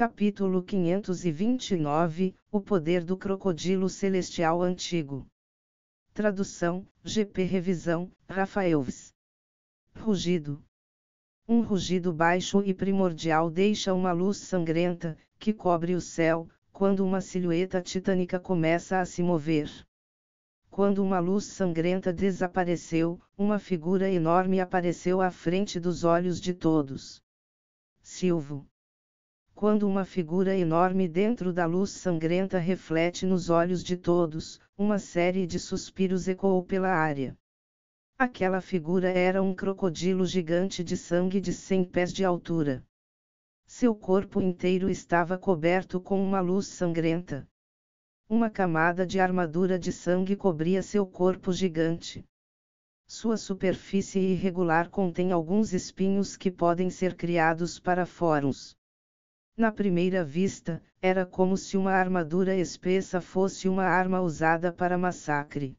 Capítulo 529 O Poder do Crocodilo Celestial Antigo. Tradução: GP Revisão, Rafaelves. Rugido. Um rugido baixo e primordial deixa uma luz sangrenta, que cobre o céu, quando uma silhueta titânica começa a se mover. Quando uma luz sangrenta desapareceu, uma figura enorme apareceu à frente dos olhos de todos. Silvo. Quando uma figura enorme dentro da luz sangrenta reflete nos olhos de todos, uma série de suspiros ecoou pela área. Aquela figura era um crocodilo gigante de sangue de cem pés de altura. Seu corpo inteiro estava coberto com uma luz sangrenta. Uma camada de armadura de sangue cobria seu corpo gigante. Sua superfície irregular contém alguns espinhos que podem ser criados para fóruns. Na primeira vista, era como se uma armadura espessa fosse uma arma usada para massacre.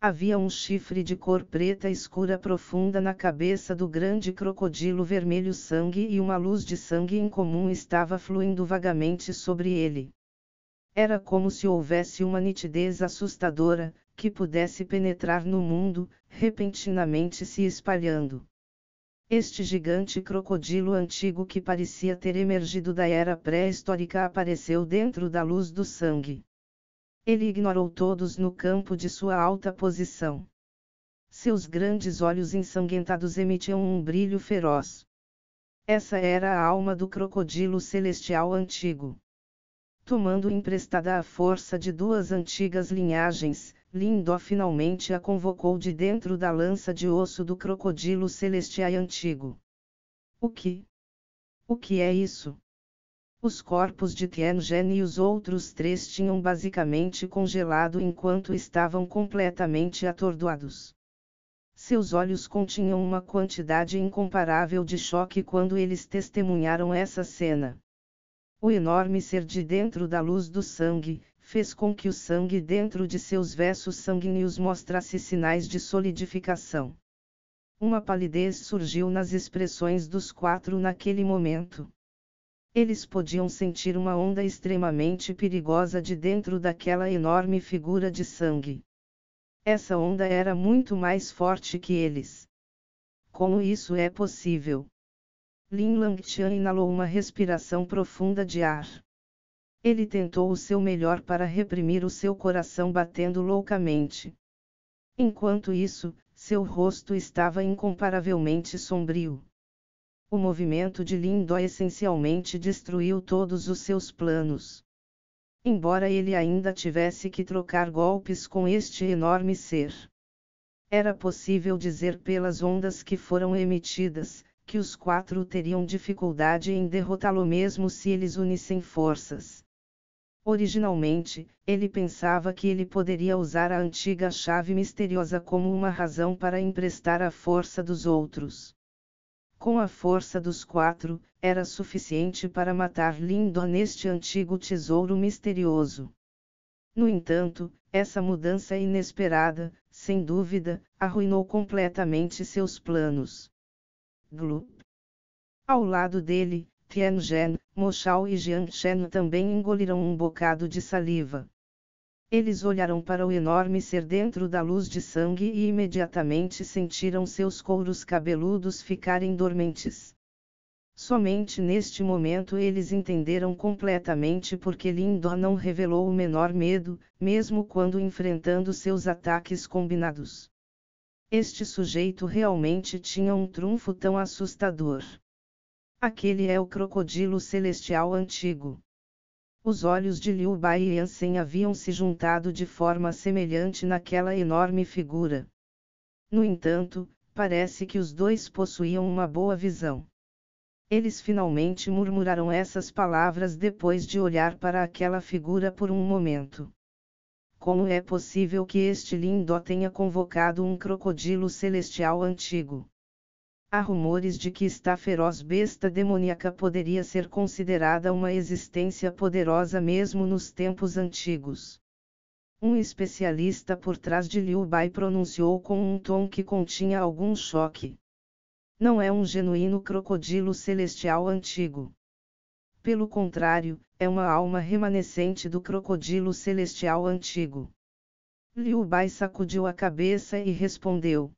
Havia um chifre de cor preta escura profunda na cabeça do grande crocodilo vermelho sangue e uma luz de sangue incomum estava fluindo vagamente sobre ele. Era como se houvesse uma nitidez assustadora, que pudesse penetrar no mundo, repentinamente se espalhando. Este gigante crocodilo antigo que parecia ter emergido da era pré-histórica apareceu dentro da luz do sangue. Ele ignorou todos no campo de sua alta posição. Seus grandes olhos ensanguentados emitiam um brilho feroz. Essa era a alma do crocodilo celestial antigo. Tomando emprestada a força de duas antigas linhagens, Lindó finalmente a convocou de dentro da lança de osso do crocodilo celestial antigo. O que? O que é isso? Os corpos de Tiangen e os outros três tinham basicamente congelado enquanto estavam completamente atordoados. Seus olhos continham uma quantidade incomparável de choque quando eles testemunharam essa cena. O enorme ser de dentro da luz do sangue, fez com que o sangue dentro de seus vessos sanguíneos mostrasse sinais de solidificação. Uma palidez surgiu nas expressões dos quatro naquele momento. Eles podiam sentir uma onda extremamente perigosa de dentro daquela enorme figura de sangue. Essa onda era muito mais forte que eles. Como isso é possível? Lin Langtian inalou uma respiração profunda de ar. Ele tentou o seu melhor para reprimir o seu coração batendo loucamente. Enquanto isso, seu rosto estava incomparavelmente sombrio. O movimento de Lindó essencialmente destruiu todos os seus planos. Embora ele ainda tivesse que trocar golpes com este enorme ser. Era possível dizer pelas ondas que foram emitidas, que os quatro teriam dificuldade em derrotá-lo mesmo se eles unissem forças. Originalmente, ele pensava que ele poderia usar a antiga chave misteriosa como uma razão para emprestar a força dos outros com a força dos quatro, era suficiente para matar Lindon neste antigo tesouro misterioso. No entanto, essa mudança inesperada, sem dúvida, arruinou completamente seus planos. Glup. Ao lado dele, Tiangen, Moshao e Jiang Shen também engoliram um bocado de saliva. Eles olharam para o enorme ser dentro da luz de sangue e imediatamente sentiram seus couros cabeludos ficarem dormentes. Somente neste momento eles entenderam completamente porque Lindor não revelou o menor medo, mesmo quando enfrentando seus ataques combinados. Este sujeito realmente tinha um trunfo tão assustador. Aquele é o crocodilo celestial antigo. Os olhos de Liu Bai e Yansen haviam se juntado de forma semelhante naquela enorme figura. No entanto, parece que os dois possuíam uma boa visão. Eles finalmente murmuraram essas palavras depois de olhar para aquela figura por um momento. Como é possível que este Lindó tenha convocado um crocodilo celestial antigo? Há rumores de que esta feroz besta demoníaca poderia ser considerada uma existência poderosa mesmo nos tempos antigos. Um especialista por trás de Liu Bai pronunciou com um tom que continha algum choque. Não é um genuíno crocodilo celestial antigo. pelo contrário, é uma alma remanescente do crocodilo celestial antigo. Liu Bai sacudiu a cabeça e respondeu: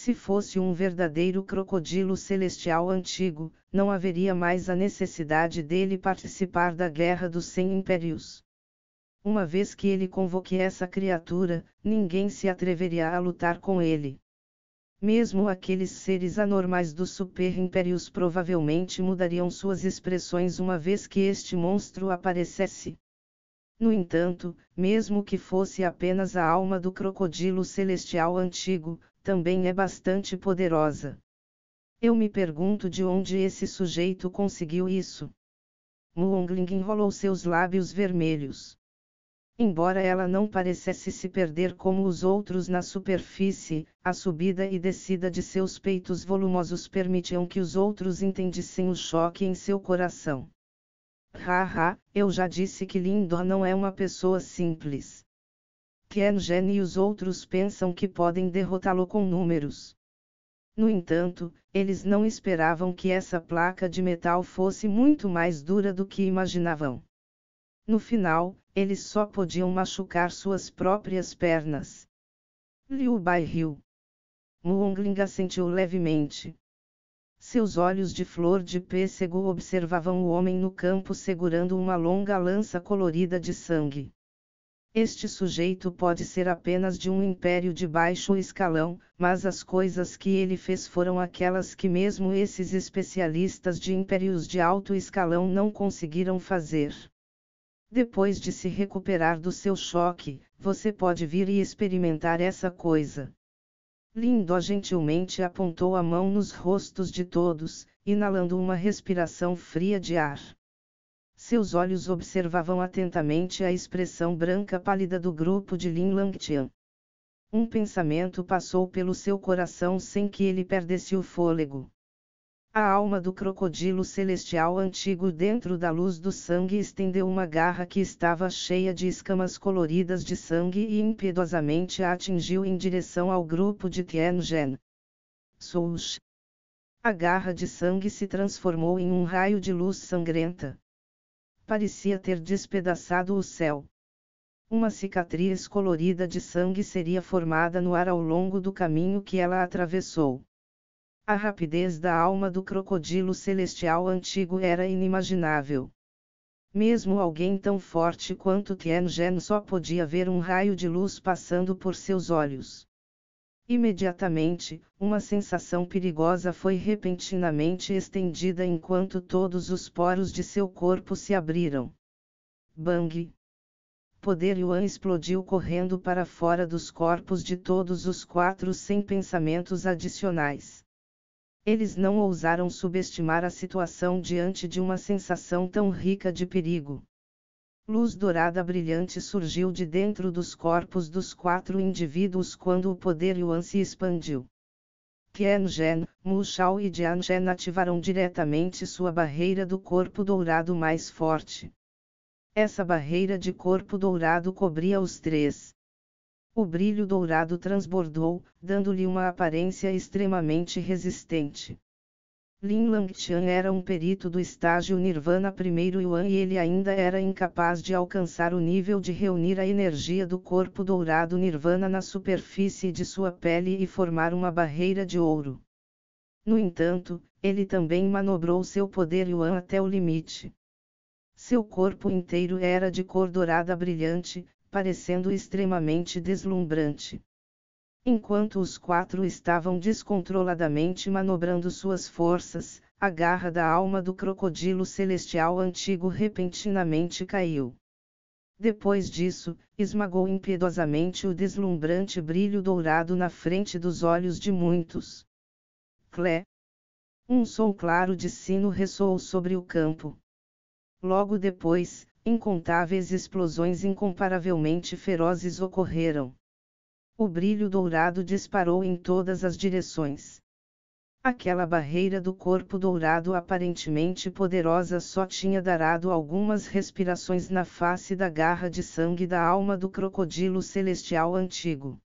Se fosse um verdadeiro crocodilo celestial antigo, não haveria mais a necessidade dele participar da guerra dos cem impérios. Uma vez que ele convoque essa criatura, ninguém se atreveria a lutar com ele. Mesmo aqueles seres anormais dos super-impérios provavelmente mudariam suas expressões uma vez que este monstro aparecesse. No entanto, mesmo que fosse apenas a alma do crocodilo celestial antigo, também é bastante poderosa. Eu me pergunto de onde esse sujeito conseguiu isso. Muongling enrolou seus lábios vermelhos. Embora ela não parecesse se perder como os outros na superfície, a subida e descida de seus peitos volumosos permitiam que os outros entendessem o choque em seu coração. Haha, eu já disse que Lindor não é uma pessoa simples. Tiangen e os outros pensam que podem derrotá-lo com números. No entanto, eles não esperavam que essa placa de metal fosse muito mais dura do que imaginavam. No final, eles só podiam machucar suas próprias pernas. Liu Bai riu. Muongling assentiu levemente. Seus olhos de flor de pêssego observavam o homem no campo segurando uma longa lança colorida de sangue. Este sujeito pode ser apenas de um império de baixo escalão, mas as coisas que ele fez foram aquelas que mesmo esses especialistas de impérios de alto escalão não conseguiram fazer. Depois de se recuperar do seu choque, você pode vir e experimentar essa coisa. Lindo gentilmente apontou a mão nos rostos de todos, inalando uma respiração fria de ar. Seus olhos observavam atentamente a expressão branca pálida do grupo de Lin Langtian. Um pensamento passou pelo seu coração sem que ele perdesse o fôlego. A alma do crocodilo celestial antigo dentro da luz do sangue estendeu uma garra que estava cheia de escamas coloridas de sangue e impiedosamente a atingiu em direção ao grupo de Tiangen. Soush. A garra de sangue se transformou em um raio de luz sangrenta. Parecia ter despedaçado o céu. Uma cicatriz colorida de sangue seria formada no ar ao longo do caminho que ela atravessou. A rapidez da alma do crocodilo celestial antigo era inimaginável. Mesmo alguém tão forte quanto Tiangen só podia ver um raio de luz passando por seus olhos. Imediatamente, uma sensação perigosa foi repentinamente estendida enquanto todos os poros de seu corpo se abriram. Bang! Poder Yuan explodiu correndo para fora dos corpos de todos os quatro sem pensamentos adicionais. Eles não ousaram subestimar a situação diante de uma sensação tão rica de perigo. Luz dourada brilhante surgiu de dentro dos corpos dos quatro indivíduos quando o poder Yuan se expandiu. Tiangen, Mu Shao e Jianshen ativaram diretamente sua barreira do corpo dourado mais forte. Essa barreira de corpo dourado cobria os três. O brilho dourado transbordou, dando-lhe uma aparência extremamente resistente. Lin Langtian era um perito do estágio Nirvana primeiro Yuan e ele ainda era incapaz de alcançar o nível de reunir a energia do corpo dourado Nirvana na superfície de sua pele e formar uma barreira de ouro. No entanto, ele também manobrou seu poder Yuan até o limite. Seu corpo inteiro era de cor dourada brilhante, parecendo extremamente deslumbrante. Enquanto os quatro estavam descontroladamente manobrando suas forças, a garra da alma do crocodilo celestial antigo repentinamente caiu. Depois disso, esmagou impiedosamente o deslumbrante brilho dourado na frente dos olhos de muitos. Clé! Um som claro de sino ressoou sobre o campo. Logo depois, incontáveis explosões incomparavelmente ferozes ocorreram. O brilho dourado disparou em todas as direções. Aquela barreira do corpo dourado aparentemente poderosa só tinha darado algumas respirações na face da garra de sangue da alma do crocodilo celestial antigo.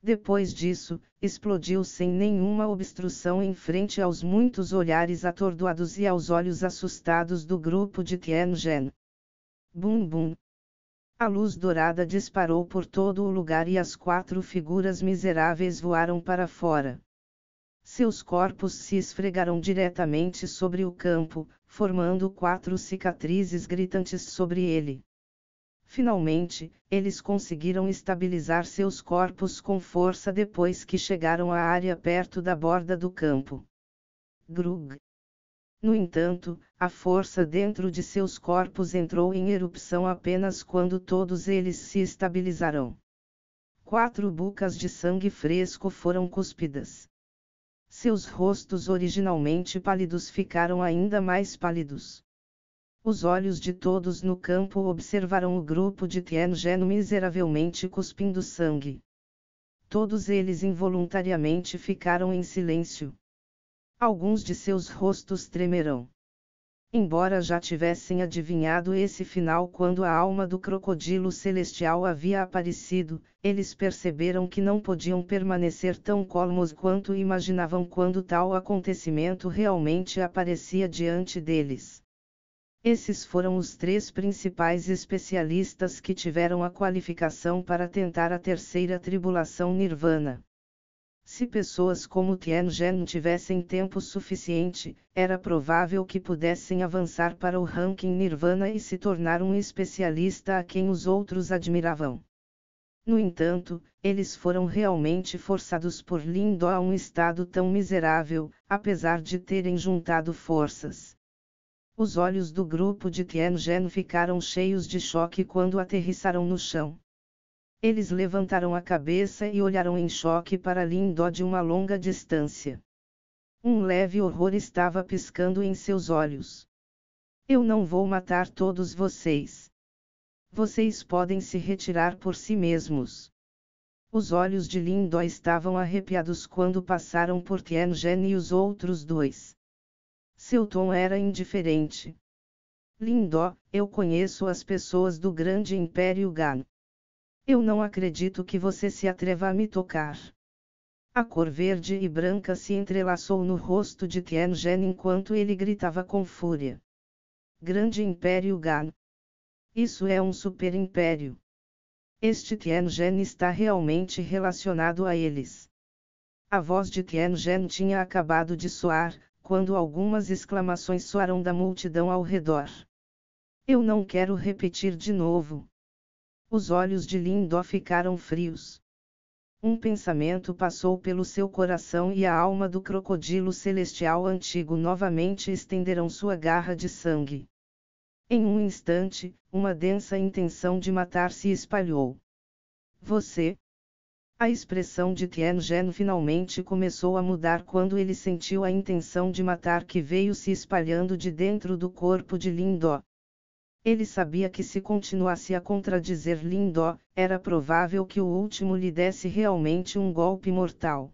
Depois disso, explodiu sem nenhuma obstrução em frente aos muitos olhares atordoados e aos olhos assustados do grupo de Tianjin. Bum bum. A luz dourada disparou por todo o lugar e as quatro figuras miseráveis voaram para fora. Seus corpos se esfregaram diretamente sobre o campo, formando quatro cicatrizes gritantes sobre ele. Finalmente, eles conseguiram estabilizar seus corpos com força depois que chegaram à área perto da borda do campo. Grug. No entanto, a força dentro de seus corpos entrou em erupção apenas quando todos eles se estabilizaram. Quatro bucas de sangue fresco foram cuspidas. Seus rostos originalmente pálidos ficaram ainda mais pálidos. Os olhos de todos no campo observaram o grupo de Tianjin miseravelmente cuspindo sangue. Todos eles involuntariamente ficaram em silêncio. Alguns de seus rostos tremerão. Embora já tivessem adivinhado esse final quando a alma do crocodilo celestial havia aparecido, eles perceberam que não podiam permanecer tão calmos quanto imaginavam quando tal acontecimento realmente aparecia diante deles. Esses foram os três principais especialistas que tiveram a qualificação para tentar a terceira tribulação Nirvana. Se pessoas como Tianjin tivessem tempo suficiente, era provável que pudessem avançar para o ranking Nirvana e se tornar um especialista a quem os outros admiravam. No entanto, eles foram realmente forçados por Lindo a um estado tão miserável, apesar de terem juntado forças. Os olhos do grupo de Tianjin ficaram cheios de choque quando aterrissaram no chão. Eles levantaram a cabeça e olharam em choque para Lindó de uma longa distância. Um leve horror estava piscando em seus olhos. Eu não vou matar todos vocês. Vocês podem se retirar por si mesmos. Os olhos de Lindó estavam arrepiados quando passaram por Tianjin e os outros dois. Seu tom era indiferente. Lindó, eu conheço as pessoas do grande Império Gan. Eu não acredito que você se atreva a me tocar. A cor verde e branca se entrelaçou no rosto de Tianjin enquanto ele gritava com fúria. Grande Império Gan. Isso é um super império. Este Tianjin está realmente relacionado a eles. A voz de Tianjin tinha acabado de soar, quando algumas exclamações soaram da multidão ao redor. Eu não quero repetir de novo. Os olhos de Lindó ficaram frios. Um pensamento passou pelo seu coração e a alma do crocodilo celestial antigo novamente estenderam sua garra de sangue. Em um instante, uma densa intenção de matar se espalhou. Você, a expressão de Tianjin finalmente começou a mudar quando ele sentiu a intenção de matar que veio se espalhando de dentro do corpo de Lindó. Ele sabia que se continuasse a contradizer Lindó, era provável que o último lhe desse realmente um golpe mortal.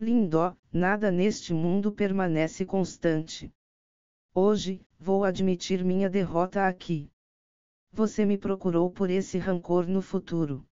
Lindó, nada neste mundo permanece constante. Hoje, vou admitir minha derrota aqui. Você me procurou por esse rancor no futuro.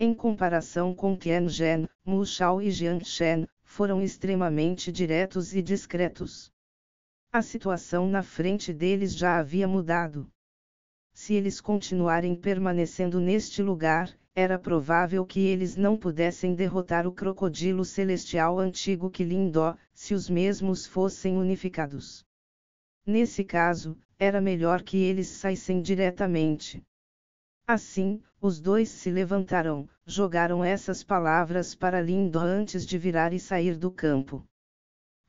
Em comparação com Tianjin, Mu Shao e Jiangshen, foram extremamente diretos e discretos. A situação na frente deles já havia mudado. Se eles continuarem permanecendo neste lugar, era provável que eles não pudessem derrotar o crocodilo celestial antigo Quilindó, se os mesmos fossem unificados. Nesse caso, era melhor que eles saíssem diretamente. Assim, os dois se levantaram, jogaram essas palavras para Lindo antes de virar e sair do campo.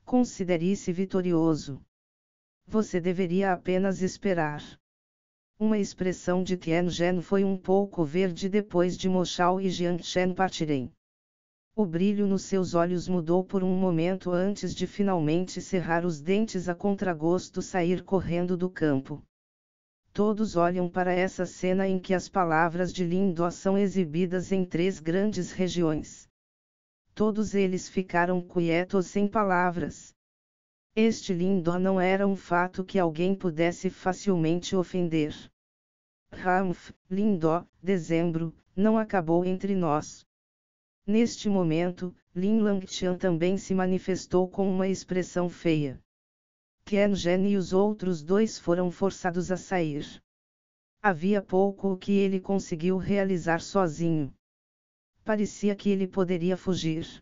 Considere-se vitorioso. Você deveria apenas esperar. Uma expressão de Tianjin foi um pouco verde depois de Moshao e Jiangshen partirem. O brilho nos seus olhos mudou por um momento antes de finalmente cerrar os dentes a contragosto sair correndo do campo. Todos olham para essa cena em que as palavras de Lindó são exibidas em três grandes regiões. Todos eles ficaram quietos sem palavras. Este Lindó não era um fato que alguém pudesse facilmente ofender. Ramf, Lindó, dezembro, não acabou entre nós. Neste momento, Lin Langtian também se manifestou com uma expressão feia. Ken Gen e os outros dois foram forçados a sair. Havia pouco o que ele conseguiu realizar sozinho. Parecia que ele poderia fugir.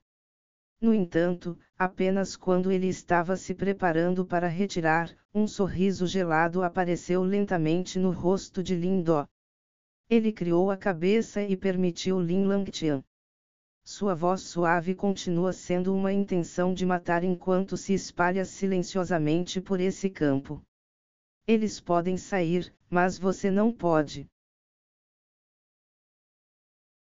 No entanto, apenas quando ele estava se preparando para retirar, um sorriso gelado apareceu lentamente no rosto de Lindó. Ele criou a cabeça e permitiu Lin Langtian. Sua voz suave continua sendo uma intenção de matar enquanto se espalha silenciosamente por esse campo. Eles podem sair, mas você não pode.